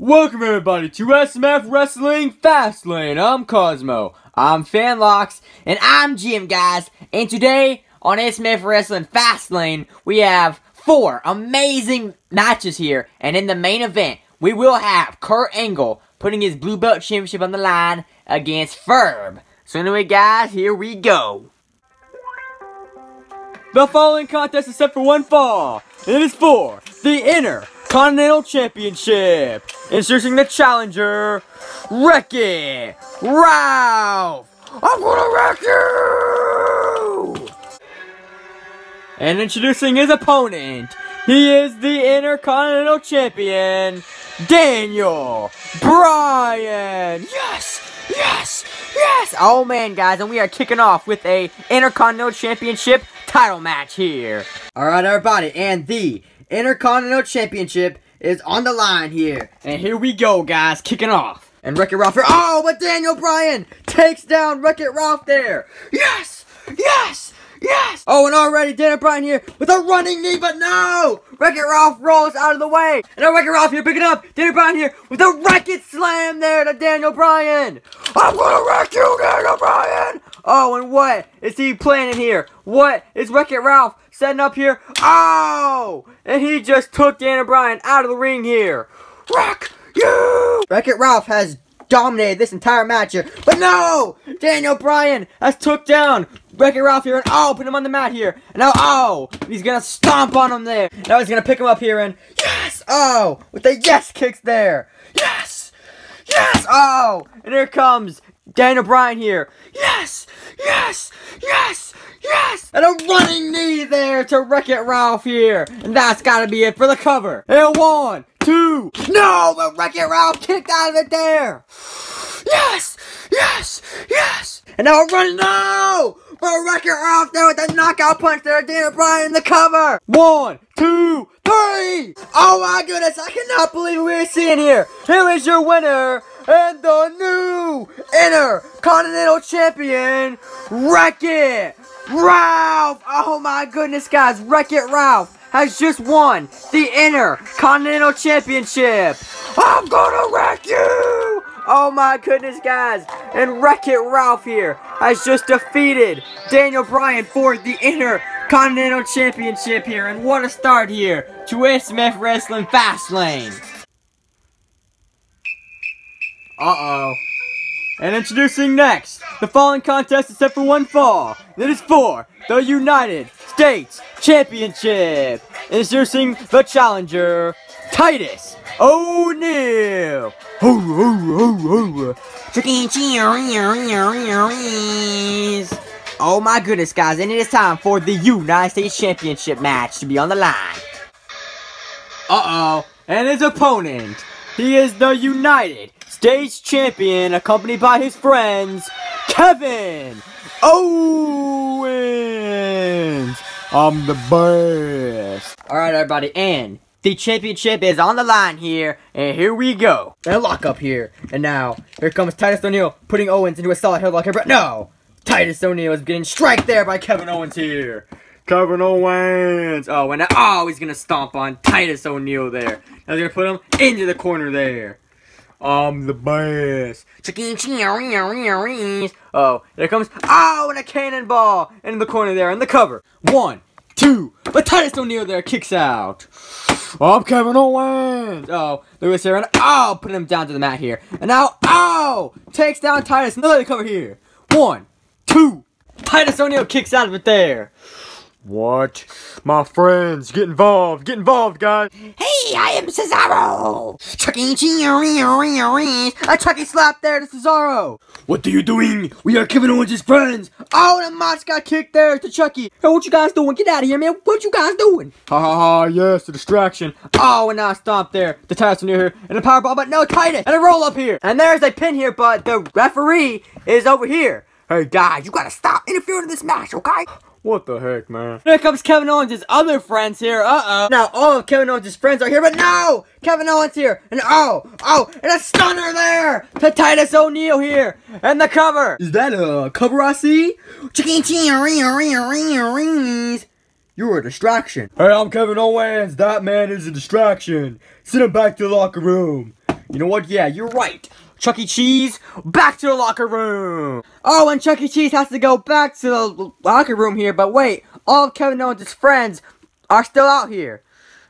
Welcome everybody to SMF Wrestling Fastlane. I'm Cosmo. I'm Fanlocks, and I'm Jim, guys. And today on SMF Wrestling Fastlane, we have four amazing matches here. And in the main event, we will have Kurt Angle putting his Blue Belt Championship on the line against Ferb. So anyway, guys, here we go. The following contest is set for one fall. And it is for the Inner Continental Championship. Introducing the challenger, Wreck-It Ralph. I'm gonna wreck you! And introducing his opponent, he is the Intercontinental Champion, Daniel Bryan. Yes, yes, yes. Oh man, guys, and we are kicking off with a Intercontinental Championship title match here. All right, everybody, and the Intercontinental Championship is on the line here. And here we go, guys, kicking off. And Wreck-It Ralph here. Oh, but Daniel Bryan takes down Wreck-It Ralph there. Yes, yes, yes. Oh, and already Daniel Bryan here with a running knee, but no. Wreck-It Ralph rolls out of the way. And now Wreck-It Ralph here picking up Daniel Bryan here with a Wreck-It Slam there to Daniel Bryan. I'm gonna wreck you, Daniel Bryan. Oh, and what is he planning here? What is Wreck-It Ralph setting up here? Oh! And he just took Daniel Bryan out of the ring here. Wreck you! Wreck-It Ralph has dominated this entire match here. But no! Daniel Bryan has took down Wreck-It Ralph here and oh, put him on the mat here. And now, oh! He's gonna stomp on him there. Now he's gonna pick him up here and yes! Oh! With the yes kicks there. Yes! Yes! Oh! And here comes Daniel Bryan here. Yes! Yes! Yes! Yes! And a running knee there to Wreck-It Ralph here. And that's gotta be it for the cover. And one, two. No! But Wreck-It Ralph kicked out of it there. Yes! Yes! Yes! And now a run. No! But Wreck-It Ralph there with the knockout punch there. Daniel Bryan in the cover. One, two, three. Oh my goodness! I cannot believe we're seeing here. Here is your winner and the new Intercontinental Champion, Wreck-It Ralph! Oh my goodness, guys, Wreck-It Ralph has just won the Intercontinental Championship. I'm gonna wreck you! Oh my goodness, guys, and Wreck-It Ralph here has just defeated Daniel Bryan for the Intercontinental Championship here, and what a start here to SMF Wrestling Fastlane. Uh-oh. And introducing next, the following contest is set for one fall. It is for the United States Championship. Introducing the challenger, Titus O'Neil. Oh my goodness, guys, and it is time for the United States Championship match to be on the line. Uh-oh, and his opponent, he is the United States Champion, accompanied by his friends, Kevin Owens. I'm the best. Alright, everybody, and the championship is on the line here, and here we go. And lock up here. And now, here comes Titus O'Neil putting Owens into a solid headlock here, but no! Titus O'Neil is getting strike there by Kevin Owens here. Kevin Owens. Oh, and now, oh, he's gonna stomp on Titus O'Neil there. Now they're gonna put him into the corner there. I'm the best. Oh, there comes. Oh, and a cannonball in the corner there in the cover. One, two. But Titus O'Neil there kicks out. I'm Kevin Owens. Oh, Lewis and oh, put him down to the mat here. And now, oh, takes down Titus. Another cover here. One, two. Titus O'Neil kicks out of it there. What? My friends, get involved, get involved, guys. Hey, I am Cesaro! Chucky A Chucky slap there to Cesaro. What are you doing? We are Kevin Owens' friends. Oh, the Mott's got kicked there to Chucky. Hey, what you guys doing? Get out of here, man. What you guys doing? Ha ha ha, yes, the distraction. Oh, and I stomp there. The Titus near here. And a powerbomb, but no Titus. And a roll up here. And there's a pin here, but the referee is over here. Hey, guys, you gotta stop interfering in this match, okay? What the heck, man? Here comes Kevin Owens' other friends here. Uh-oh. Now, all of Kevin Owens' friends are here, but no! Kevin Owens here. And oh, oh, and a stunner there to Titus O'Neil here. And the cover. Is that a cover I see? Chicken chicken ring ring ring rings. You're a distraction. Hey, I'm Kevin Owens. That man is a distraction. Send him back to the locker room. You know what? Yeah, you're right. Chuck E. Cheese, back to the locker room. Oh, and Chuck E. Cheese has to go back to the locker room here, but wait, all of Kevin Owens' friends are still out here.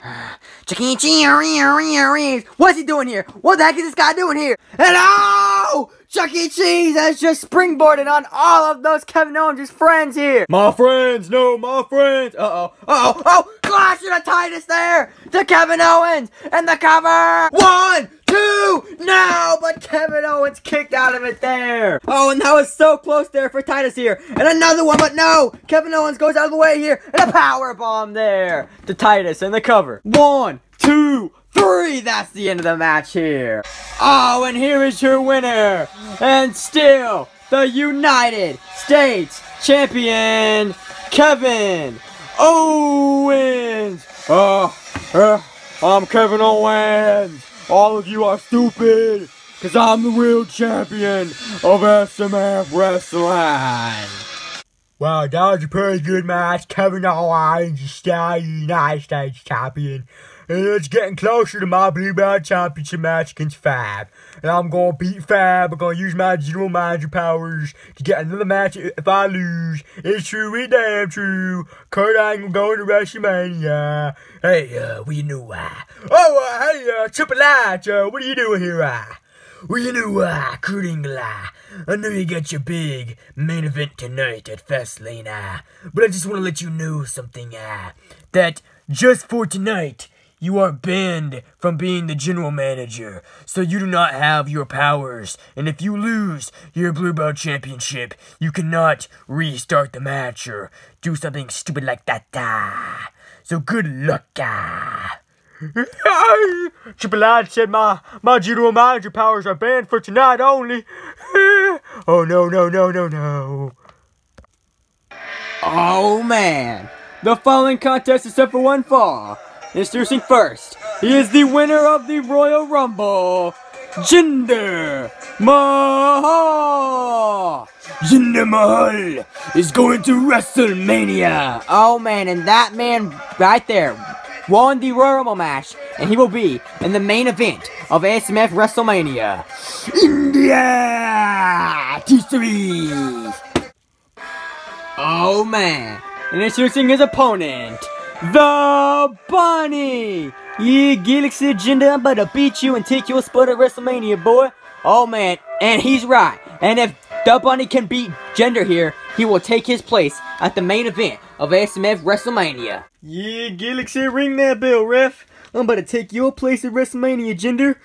Chuck E. Cheese, what's he doing here? What the heck is this guy doing here? And oh, Chuck E. Cheese has just springboarded on all of those Kevin Owens' friends here. My friends, no, my friends. Uh-oh, uh-oh, oh, clash of the Titus there to Kevin Owens and the cover. One, two, no, but Kevin Owens kicked out of it there. Oh, and that was so close there for Titus here. And another one, but no, Kevin Owens goes out of the way here. And a power bomb there to Titus and the cover. One, two, three. That's the end of the match here. Oh, and here is your winner. And still, the United States Champion, Kevin Owens. Oh, uh, I'm Kevin Owens. All of you are stupid. Because I'm the real champion of SMF Wrestling. Wow, that was a pretty good match. Kevin Owens is still United States champion. And it's getting closer to my Blue Belt Championship match against Fab. And I'm gonna beat Fab. I'm gonna use my general manager powers to get another match if I lose. It's true, it's damn true. Kurt Angle going to WrestleMania. Hey, uh, what you know, uh? Oh, uh, hey, uh, Triple H, uh, what are you doing here, uh? Well, you know, uh, Angle, uh, I know you got your big main event tonight at Fastlane, uh, but I just want to let you know something, uh, that just for tonight, you are banned from being the general manager, so you do not have your powers. And if you lose your Blue Belt Championship, you cannot restart the match or do something stupid like that. Uh. So good luck. Uh. Triple H said my, my general manager powers are banned for tonight only. oh no, no, no, no, no. Oh man, the following contest is set for one fall. Introducing first, he is the winner of the Royal Rumble, Jinder Mahal. Jinder Mahal is going to WrestleMania. Oh man, and that man right there won the Royal Rumble match, and he will be in the main event of ASMF WrestleMania. India T3. Oh man, and introducing his opponent, the Bunny! Yeah, Galaxy Agenda, I'm about to beat you and take your spot at WrestleMania, boy. Oh man, and he's right. And if the Bunny can beat Jinder here, he will take his place at the main event of ASMF WrestleMania. Yeah, Galaxy, ring that bell, ref. I'm about to take your place at WrestleMania, Jinder.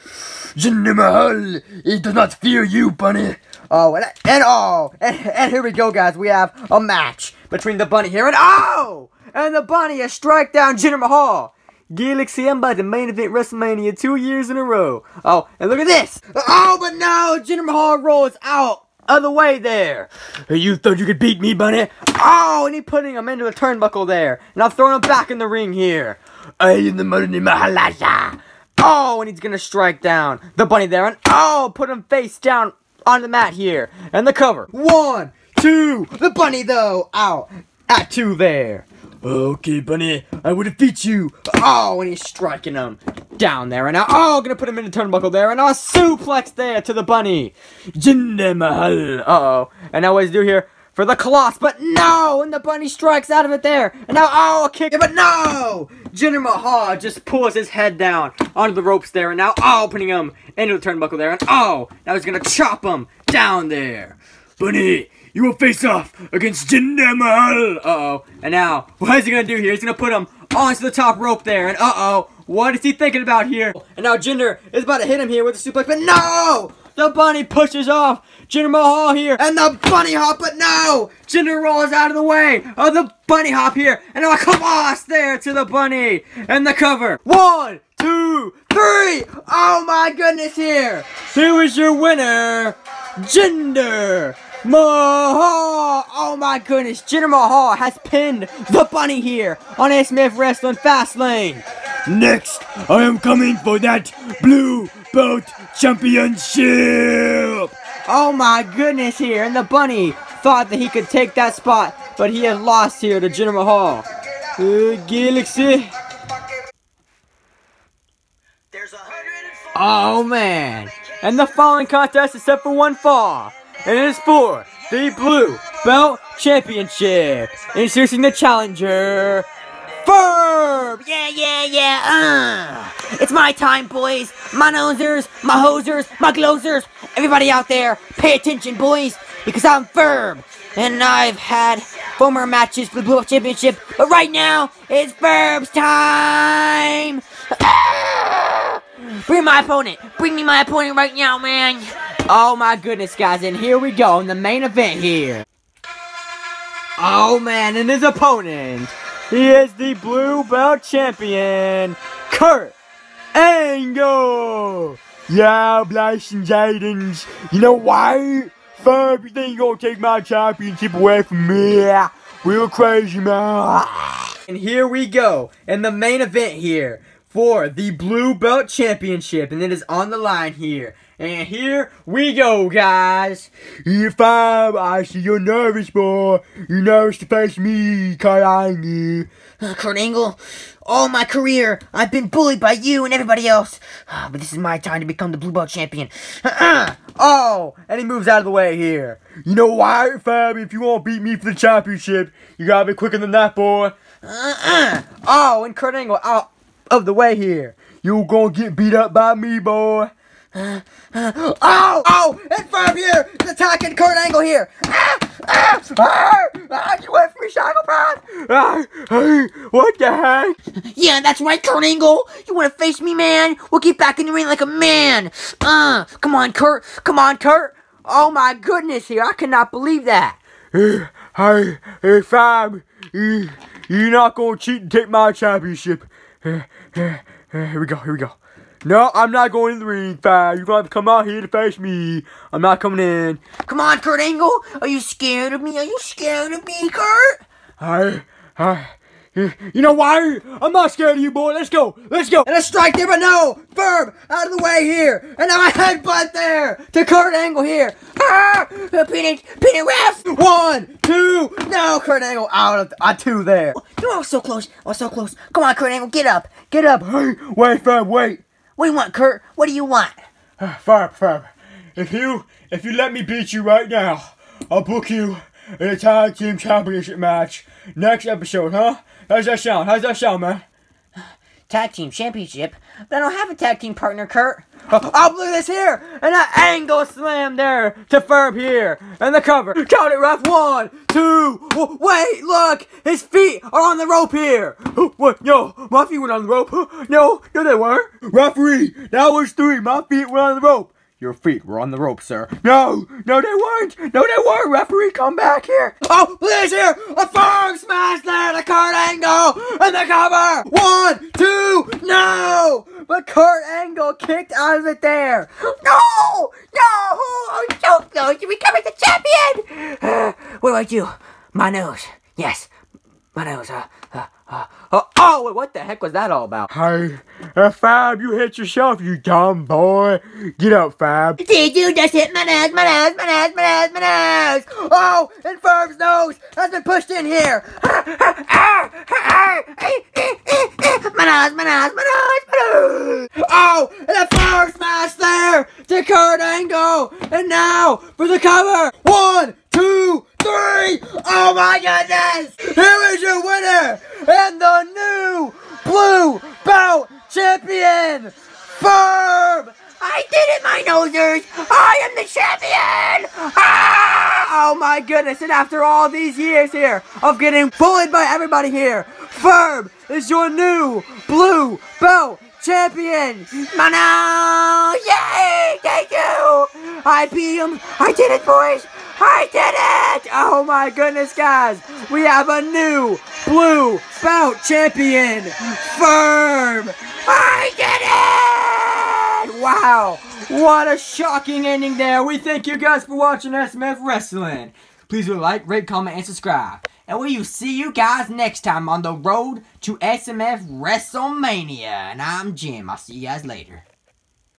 Jinder Mahal, he does not fear you, Bunny. Oh, and, and oh, and, and here we go, guys. We have a match between the Bunny here and oh! And the Bunny has strike down Jinder Mahal. Galaxy, I'm about to main event WrestleMania two years in a row. Oh, and look at this. Oh, but no, Jinder Mahal rolls out of the way there. You thought you could beat me, Bunny? Oh, and he's putting him into the turnbuckle there. And I'm throwing him back in the ring here. I am the Money Mahalaja. Oh, and he's gonna strike down the Bunny there. And oh, put him face down on the mat here. And the cover. One, two. The Bunny, though. Out At two there. Okay, Bunny, I will defeat you. Oh, and he's striking him down there. And now, oh, gonna put him in the turnbuckle there. And a suplex there to the Bunny. Jinder Mahal. Uh-oh. And now what does he do here? For the Colossus, but no! And the Bunny strikes out of it there. And now, oh, a kick, but no! Jinder Mahal just pulls his head down onto the ropes there. And now, oh, putting him into the turnbuckle there. And oh, now he's gonna chop him down there. Bunny, you will face off against Jinder Mahal. Uh-oh. And now, what is he gonna do here? He's gonna put him onto the top rope there. And uh-oh, what is he thinking about here? And now Jinder is about to hit him here with a suplex, but no! The bunny pushes off Jinder Mahal here, and the bunny hop, but no! Jinder rolls out of the way of the bunny hop here, and now a Colossus there to the bunny, and the cover. One, two, three! Oh my goodness here! Here is your winner, Jinder Mahal! Oh my goodness, Jinder Mahal has pinned the bunny here on SMF Wrestling Fastlane. Next, I am coming for that blue belt championship! Oh my goodness here, and the bunny thought that he could take that spot, but he has lost here to Jinder Mahal. Uh, Galaxy. Oh man. And the following contest is set for one fall. And it is for the Blue Belt Championship. Introducing the challenger, Ferb! Yeah, yeah, yeah, uh. It's my time, boys. My nosers, my hosers, my glozers. Everybody out there, pay attention, boys, because I'm Ferb. And I've had former matches for the Blue Belt Championship, but right now, it's Ferb's time! Bring my opponent. Bring me my opponent right now, man. Oh my goodness, guys, and here we go in the main event here. Oh man, and his opponent, he is the Blue Belt Champion, Kurt Angle. Yeah, Blash and Jadens. You know why? Ferb, you think you're gonna take my championship away from me? Real crazy, man. And here we go in the main event here for the Blue Belt Championship, and it is on the line here. And here we go, guys. Here, Ferb, I see you're nervous, boy. You're nervous to face me, Kurt Angle. Uh, Kurt Angle, all my career, I've been bullied by you and everybody else. Ah, But this is my time to become the Blue Belt Champion. Oh, and he moves out of the way here. You know why, Fab? If you want to beat me for the championship, you gotta be quicker than that, boy. Uh-uh. Oh, and Kurt Angle out of the way here. You gonna get beat up by me, boy. Oh, oh, and Ferb here is attacking Kurt Angle here. Ah, ah, ah, ah, you went for me, Psychopath. Ah, hey, what the heck? Yeah, that's right, Kurt Angle. You want to face me, man? We'll get back in the ring like a man. Uh, come on, Kurt. Come on, Kurt. Oh my goodness here, I cannot believe that. Hey, hey, hey, Fab, you, you're not gonna cheat and take my championship. Here we go, here we go. No, I'm not going in the ring, Fab. You're gonna have to come out here to face me. I'm not coming in. Come on, Kurt Angle. Are you scared of me? Are you scared of me, Kurt? Hi, hi. You know why? I'm not scared of you, boy. Let's go. Let's go. And a strike there, but no! Ferb out of the way here! And now a headbutt there to Kurt Angle here! Ah! Peanut, peanut ref. One, two, no! Kurt Angle out of uh, two there. You are so close. Oh, so close. Come on, Kurt Angle. Get up. Get up. Hey, wait, Fab, wait. What do you want, Kurt? What do you want? Fab, Fab. If you, if you let me beat you right now, I'll book you in a tag team championship match next episode, huh? How's that sound? How's that sound, man? Tag team championship? But I don't have a tag team partner, Kurt. Oh, oh, look at this here! And an angle slam there to Ferb here. And the cover. Count it, ref. One, two. Wait, look! His feet are on the rope here. Oh, What? No, my feet went on the rope. No, no, they weren't. Referee, that was three. My feet were on the rope. Your feet were on the rope, sir. No, no, they weren't. No, they weren't. Referee, come back here. Oh, please here! A Ferb smash there to Kurt Angle! And the cover! One, two, no! But Kurt Angle kicked out of it there. No! No! So close to becoming the champion! Uh, what I do? My nose. Yes. My nose. Uh, uh, uh. Oh, oh, what the heck was that all about? Hey, uh, Fab, you hit yourself, you dumb boy. Get up, Fab. Did you just hit my nose, my nose, my nose, my nose, my nose? Oh, and Ferb's nose has been pushed in here. My nose, my nose, my nose, my nose! Oh, and a Ferb smash there to Kurt Angle. And now for the cover. One, two, three. Oh my goodness. Here is your winner and the new Blue Belt Champion, Ferb. I did it, my nosers! I am the champion! Ah! Oh my goodness, and after all these years here of getting bullied by everybody here, Ferb is your new blue belt champion! My nose! Yay! Thank you! I beat him! I did it, boys! I did it! Oh my goodness, guys! We have a new blue belt champion, Ferb. I did it! Wow! What a shocking ending there! We thank you guys for watching SMF Wrestling. Please do like, rate, comment, and subscribe. And we will see you guys next time on the road to SMF WrestleMania. And I'm Jim. I'll see you guys later.